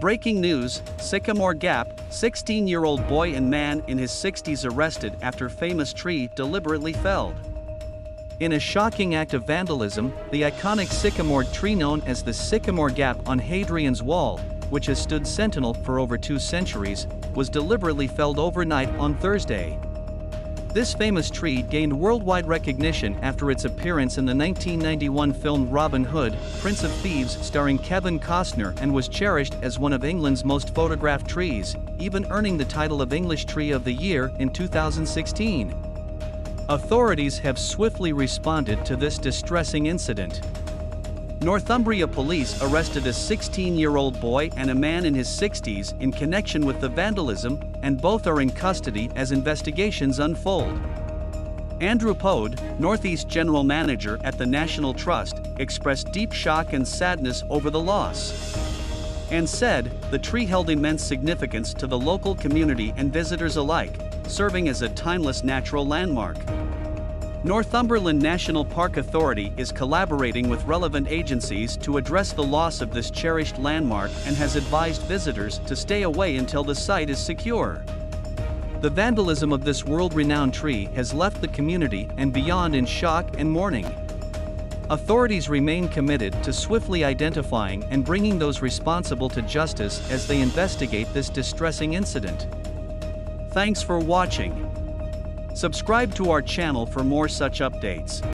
Breaking news Sycamore Gap, 16 year old boy and man in his 60s arrested after famous tree deliberately felled. In a shocking act of vandalism, the iconic sycamore tree known as the Sycamore Gap on Hadrian's Wall, which has stood sentinel for over two centuries, was deliberately felled overnight on Thursday. This famous tree gained worldwide recognition after its appearance in the 1991 film Robin Hood, Prince of Thieves starring Kevin Costner and was cherished as one of England's most photographed trees, even earning the title of English Tree of the Year in 2016. Authorities have swiftly responded to this distressing incident. Northumbria police arrested a 16-year-old boy and a man in his 60s in connection with the vandalism, and both are in custody as investigations unfold. Andrew Poad, Northeast General Manager at the National Trust, expressed deep shock and sadness over the loss. And said, the tree held immense significance to the local community and visitors alike, serving as a timeless natural landmark. Northumberland National Park Authority is collaborating with relevant agencies to address the loss of this cherished landmark and has advised visitors to stay away until the site is secure. The vandalism of this world-renowned tree has left the community and beyond in shock and mourning. Authorities remain committed to swiftly identifying and bringing those responsible to justice as they investigate this distressing incident. Thanks for watching. Subscribe to our channel for more such updates.